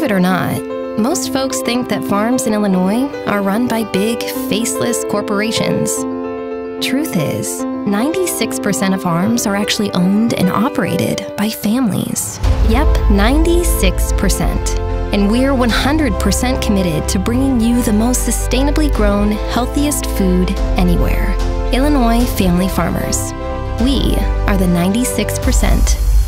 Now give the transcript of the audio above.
Believe it or not, most folks think that farms in Illinois are run by big, faceless corporations. Truth is, 96% of farms are actually owned and operated by families. Yep, 96%. And we're 100% committed to bringing you the most sustainably grown, healthiest food anywhere. Illinois Family Farmers. We are the 96%.